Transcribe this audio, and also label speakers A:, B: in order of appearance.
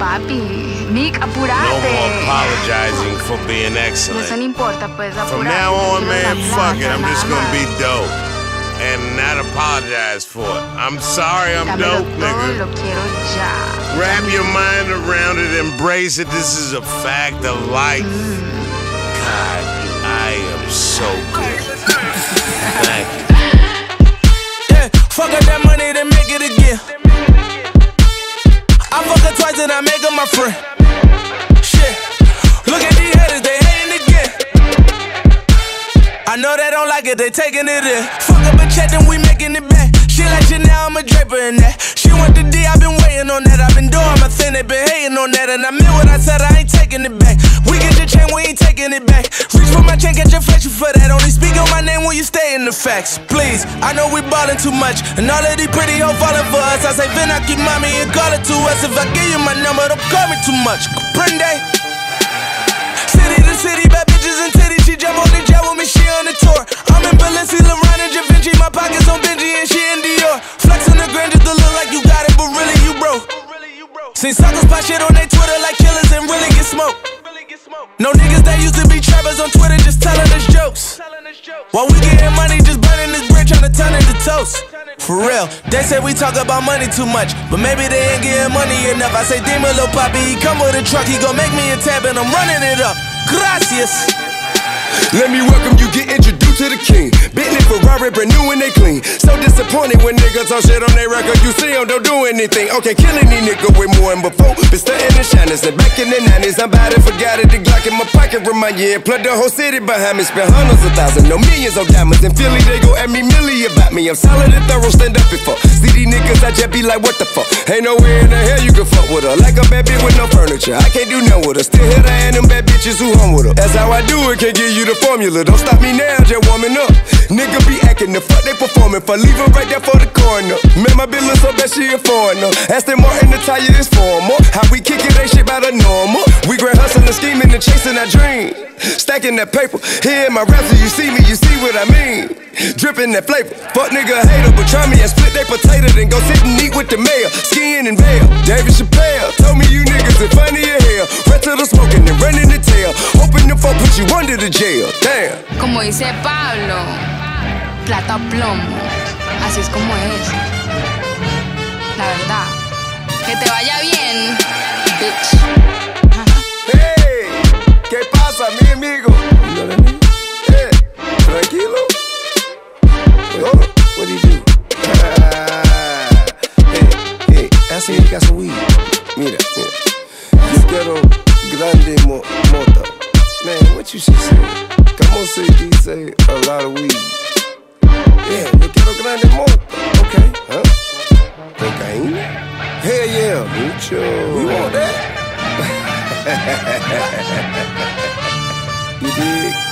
A: papi. Mick,
B: No more apologizing for being
A: Eso no
B: excellent.
A: importa, pues apurate.
B: From now on, man, fuck it. I'm just gonna be dope. And not apologize for it. I'm sorry I'm dope,
A: todo,
B: nigga.
A: lo.
B: Wrap your mind around it, embrace it. This is a fact of life. Mm. God, I am so good. Thank you.
C: Yeah, fuck up that money to make it again. And I make her my friend. Shit, look at these haters, they hating again. I know they don't like it, they taking it in. Fuck up a check, then we making it back. She like you now, I'm a draper in that. She want the D, I've been waiting on that. I've been doing my thing, they been hating on that. And I meant what I said, I ain't taking it back. We get your chain, we ain't taking it back. Reach for my chain, catch your when you stay in the facts. Please, I know we ballin' too much. And all of these pretty hoes falling for us. I say, Vin, I keep mommy and call it to us. If I give you my number, don't call me too much. Comprende? City to city, bad bitches and titties. She jump on the jet with me, she on the tour. I'm in Balenci, LeBron and Da Vinci. My pockets on Benji and she in Dior. Flex on the grand just to look like you got it, but really you broke. Seen suckers pop shit on their While we getting money, just burning this bread, trying to turn it to toast. For real, they say we talk about money too much, but maybe they ain't getting money enough. I say, Demon, little poppy, he come with a truck, he gon' make me a tab and I'm running it up. Gracias.
D: Let me welcome you, get introduced to the king. Brand new and they clean. So disappointed when niggas talk shit on their record. You see them, don't do anything. Okay, killing these niggas way more than before. Been stunting and shining since back in the 90s. I'm about to forget it. The Glock in my pocket remind you. And plug the whole city behind me. Spend hundreds of thousands, no millions on diamonds. In Philly, they go at me milli about me. I'm solid and thorough, stand up before. See these niggas, I just be like, what the fuck? Ain't nowhere in the hell you can fuck with her. Like a bad bitch with no furniture. I can't do nothing with her. Still hit her and them bad bitches who hung with her. That's how I do it, can't give you the formula. Don't stop me now, just warming up. Nigga be acting the fuck they performing for. Leave her right there for the corner. Man, my bitch look so bad she a foreigner. Aston Martin, the tire is formal. How we kick shit about a normal. We grand hustling, scheming, and chasing our dream. Stacking that paper. Here in my raps, you see me, you see what I mean. Dripping that flavor. Fuck nigga hater, but try me and split they potato, then go sit and eat with the mayor. Skiing and Vail. David Chappelle told me you niggas are funny as hell. Right to the smoking and running the tail. Hoping the fuck put you under the jail. Damn.
A: Como dice Pablo, plata plomo. Así es como es. Bitch.
D: Hey, ¿qué pasa, mi amigo? You what I? Yeah, tranquilo. Wait. What do you do? hey, hey, I see you got some weed. Mira, mira. Yo quiero grande mo mota. Man, what you should say? Como se dice a lot of weed. Yeah, yo quiero grande mota. Okay, huh? Cocaine? Hell yeah, mucho. We want that. You dig?